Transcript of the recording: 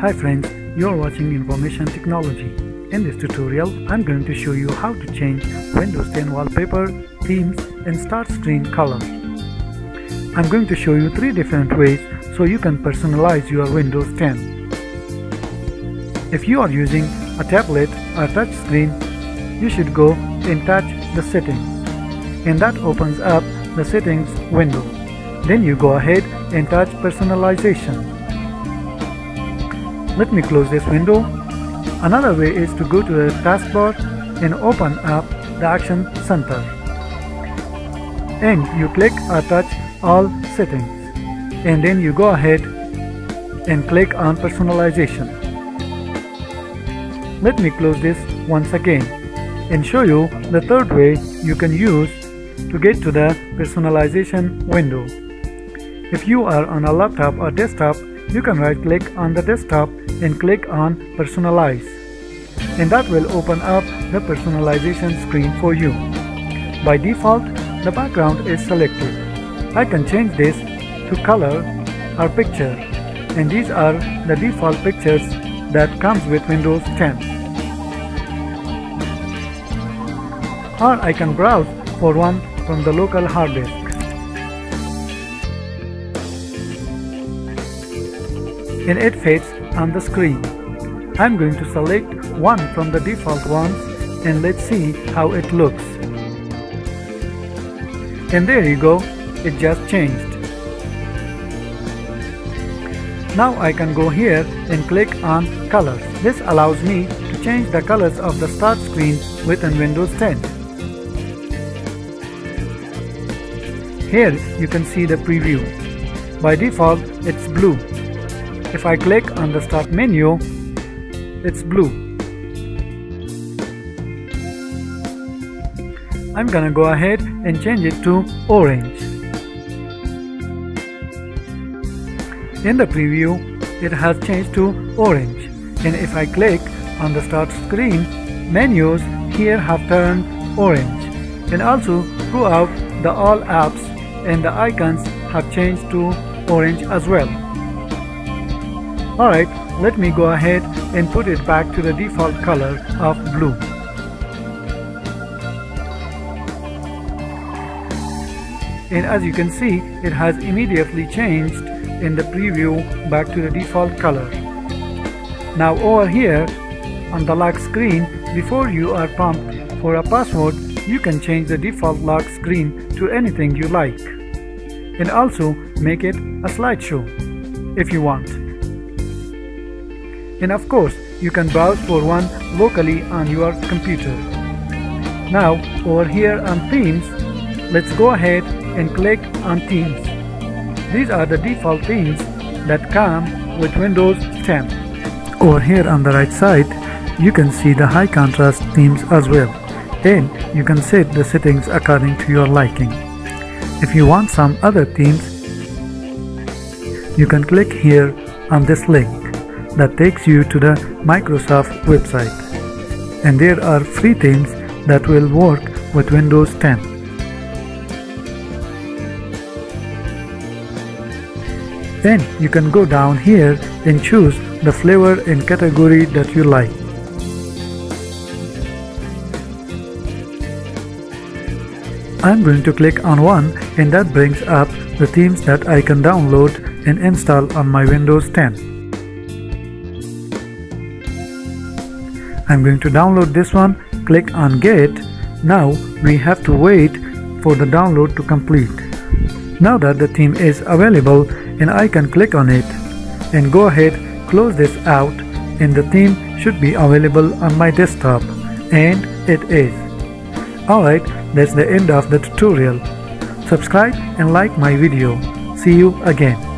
Hi friends, you're watching Information Technology. In this tutorial, I'm going to show you how to change Windows 10 wallpaper, themes and start screen color. I'm going to show you three different ways so you can personalize your Windows 10. If you are using a tablet or touch screen, you should go and touch the settings and that opens up the settings window. Then you go ahead and touch personalization. Let me close this window. Another way is to go to the taskbar and open up the action center. And you click touch all settings. And then you go ahead and click on personalization. Let me close this once again and show you the third way you can use to get to the personalization window. If you are on a laptop or desktop, you can right click on the desktop and click on personalize and that will open up the personalization screen for you. By default, the background is selected. I can change this to color or picture and these are the default pictures that comes with Windows 10. Or I can browse for one from the local hard disk. And it fits on the screen. I'm going to select one from the default ones and let's see how it looks. And there you go, it just changed. Now I can go here and click on colors. This allows me to change the colors of the start screen within Windows 10. Here you can see the preview. By default it's blue. If I click on the start menu, it's blue. I'm gonna go ahead and change it to orange. In the preview, it has changed to orange. And if I click on the start screen, menus here have turned orange. And also throughout the all apps and the icons have changed to orange as well. Alright, let me go ahead and put it back to the default color of blue. And as you can see, it has immediately changed in the preview back to the default color. Now over here on the lock screen, before you are prompted for a password, you can change the default lock screen to anything you like. And also make it a slideshow if you want. And of course, you can browse for one locally on your computer. Now over here on themes, let's go ahead and click on themes. These are the default themes that come with Windows 10. Over here on the right side, you can see the high contrast themes as well and you can set the settings according to your liking. If you want some other themes, you can click here on this link that takes you to the Microsoft website and there are free themes that will work with Windows 10. Then you can go down here and choose the flavor and category that you like. I'm going to click on one and that brings up the themes that I can download and install on my Windows 10. I'm going to download this one, click on get. Now we have to wait for the download to complete. Now that the theme is available and I can click on it and go ahead close this out and the theme should be available on my desktop and it is. Alright, that's the end of the tutorial. Subscribe and like my video. See you again.